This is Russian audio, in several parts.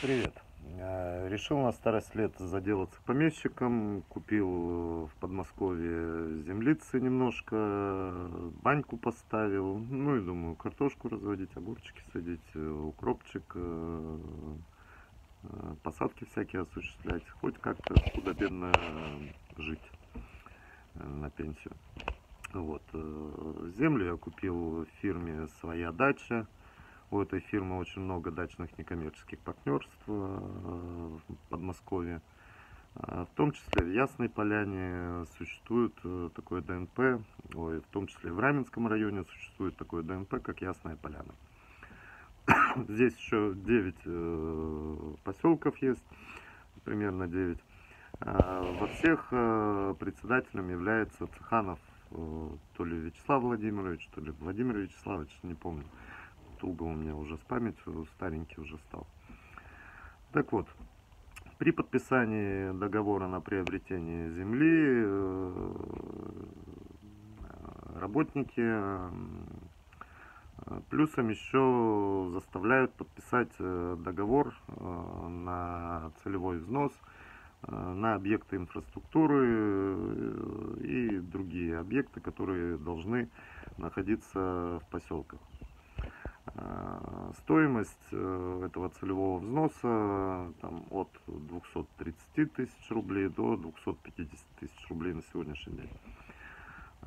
Привет. Э, Решил на старость лет заделаться помещиком. Купил э, в Подмосковье землицы немножко, баньку поставил. Ну и думаю, картошку разводить, огурчики садить, э, укропчик, э, э, посадки всякие осуществлять. Хоть как-то худо-бедно жить э, на пенсию. Вот. э, Землю я купил в фирме «Своя дача». У этой фирмы очень много дачных некоммерческих партнерств э, в Подмосковье. А, В том числе в Ясной Поляне существует э, такое ДНП, ой, в том числе в Раменском районе существует такое ДНП, как Ясная Поляна. Здесь еще 9 поселков есть, примерно 9. А, Во всех э, председателем является Цеханов, э, то ли Вячеслав Владимирович, то ли Владимир Вячеславович, не помню. Туго у меня уже с памятью, старенький уже стал. Так вот, при подписании договора на приобретение земли э, работники э, плюсом еще заставляют подписать э, договор на целевой взнос на объекты инфраструктуры и другие объекты, которые должны находиться в поселках. Э, Стоимость э, этого целевого взноса там, от 230 тысяч рублей до 250 тысяч рублей на сегодняшний день.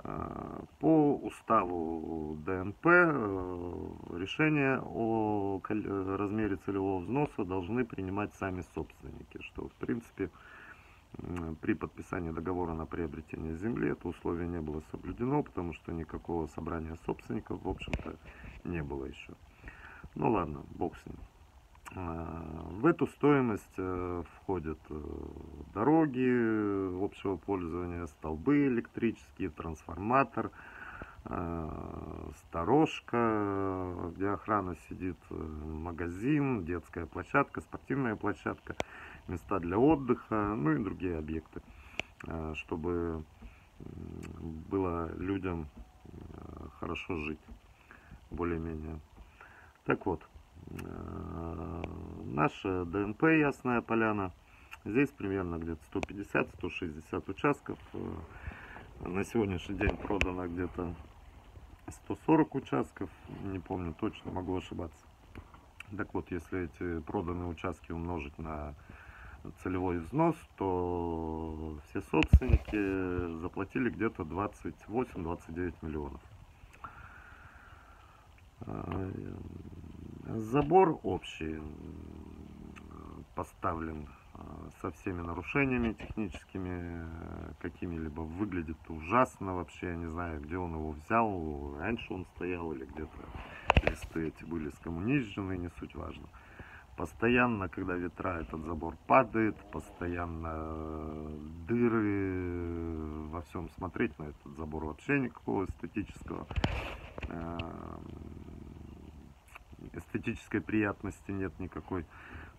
Э, По уставу ДНП решение о размере целевого взноса должны принимать сами собственники, что в принципе при подписании договора на приобретение земли это условие не было соблюдено, потому что никакого собрания собственников, в общем-то, не было еще. Ну ладно, бог с ним. А, В эту стоимость э, входят э, дороги общего пользования, столбы электрические, трансформатор, э, сторожка, где охрана сидит, э, магазин, детская площадка, спортивная площадка, места для отдыха, ну и другие объекты, э, чтобы было людям э, хорошо жить, более-менее. Так вот, э, наша ДНП Ясная Поляна, здесь примерно где-то 150-160 участков. Э, На сегодняшний день продано где-то 140 участков, не помню точно, могу ошибаться. Так вот, если эти проданные участки умножить на целевой взнос, то все собственники заплатили где-то 28-29 миллионов. А, Забор общий поставлен а, со всеми нарушениями техническими, э, какими-либо. Выглядит ужасно вообще, я не знаю, где он его взял, раньше он стоял или где-то листы эти были скоммунизжены, не суть важно. Постоянно, когда ветра, этот забор падает, постоянно э, дыры во всем смотреть на этот забор вообще никакого эстетического э, эстетической приятности нет никакой.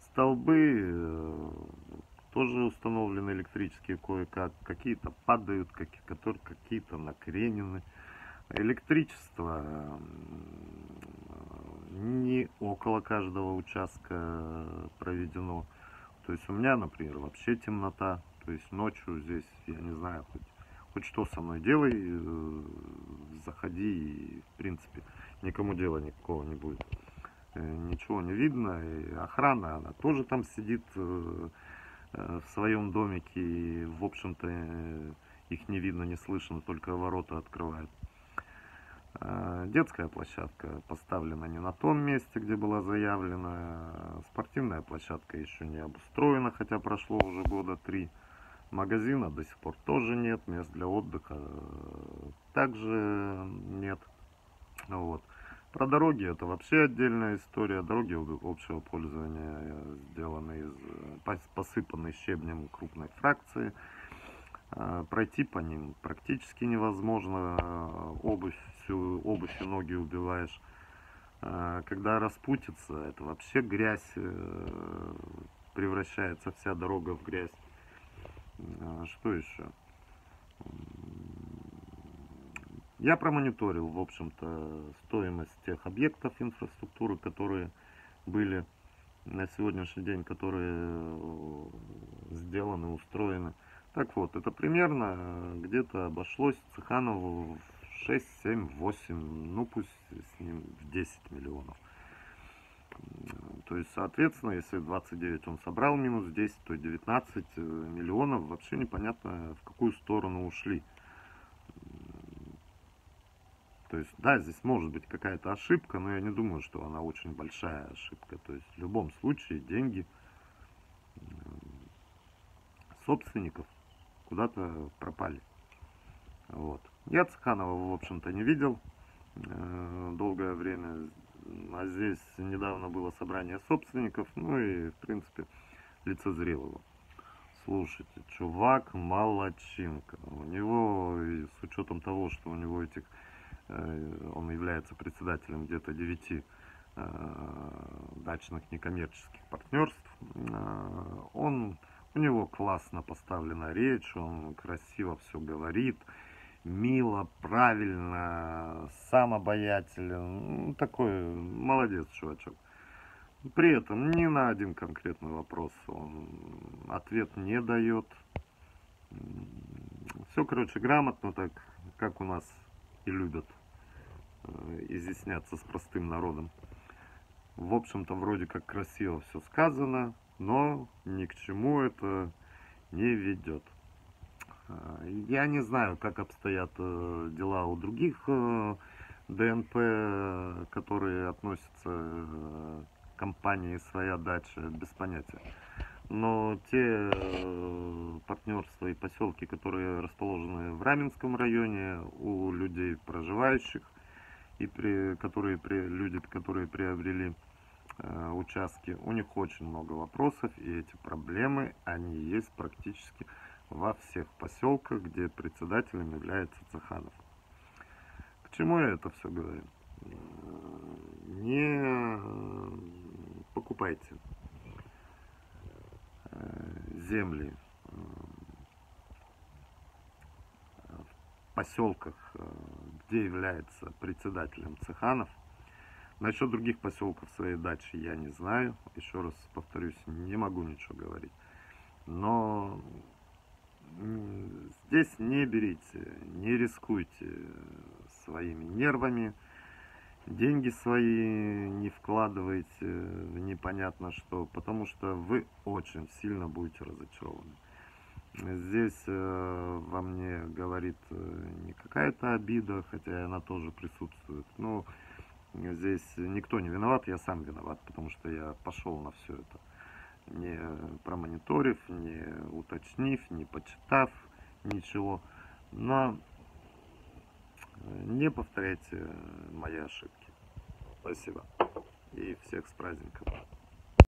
Столбы э, тоже установлены электрические кое-как, какие-то падают, какие-то накренены. Электричество э, не около каждого участка проведено. То есть у меня, например, вообще темнота. То есть ночью здесь, я не знаю, хоть, хоть что со мной делай, э, заходи и, в принципе, никому дела никакого не будет. Э, Ничего не видно. И охрана, она тоже там сидит э, э, в своем домике. И, в общем-то, их не видно, не слышно, только ворота открывают. Детская площадка поставлена не на том месте, где была заявлена. Спортивная площадка еще не обустроена, хотя прошло уже года три. Магазина до сих пор тоже нет, мест для отдыха также нет. Вот. Про дороги это вообще отдельная история. Дороги об- общего пользования э, сделаны из э, пос- посыпаны щебнем крупной фракции. Э, Пройти по ним практически невозможно. Обувь, всю обувь и ноги убиваешь. Когда распутится, это вообще грязь превращается вся дорога в грязь. Что еще? Я промониторил, в общем-то, стоимость тех объектов инфраструктуры, которые были на сегодняшний день, которые сделаны, устроены. Так вот, это примерно где-то обошлось Цеханову в 6, 7, 8, ну пусть с ним в 10 миллионов. То есть, соответственно, если 29 он собрал минус 10, то 19 э, миллионов вообще непонятно в какую сторону ушли. То есть, да, здесь может быть какая-то ошибка, но я не думаю, что она очень большая ошибка. То есть, в любом случае, деньги собственников куда-то пропали. Вот. Я Цханова, в общем-то, не видел э, долгое время. А здесь недавно было собрание собственников, ну и, в принципе, лицезрел его. Слушайте, чувак молочинка. У него, с учетом того, что у него этих он является председателем где-то 9 э, дачных некоммерческих партнерств. Э, он, у него классно поставлена речь, он красиво все говорит, мило, правильно, сам. Ну, такой молодец чувачок. При этом ни на один конкретный вопрос он ответ не дает. Все, короче, грамотно так, как у нас и любят э, изъясняться с простым народом. В общем-то, вроде как красиво все сказано, но ни к чему это не ведет. Э, я не знаю, как обстоят э, дела у других ДНП, которые относятся к компании «Своя дача», без понятия. Но те партнерства и поселки, которые расположены в Раменском районе, у людей проживающих, и при, которые, при, люди, которые приобрели э, участки, у них очень много вопросов, и эти проблемы, они есть практически во всех поселках, где председателем является Цеханов. К чему я это все говорю? Не покупайте э, земли поселках, э, где является председателем Цеханов. Насчет других поселков своей дачи я не знаю. Еще раз повторюсь, не могу ничего говорить. Но здесь не берите, не рискуйте своими нервами. Деньги свои не вкладывайте непонятно что, потому что вы очень сильно будете разочарованы. Здесь э, во мне говорит э, не какая-то обида, хотя она тоже присутствует. Но здесь никто не виноват, я сам виноват, потому что я пошел на все это. Не промониторив, не уточнив, не почитав ничего. Но не повторяйте мои ошибки. Спасибо. И всех с праздником.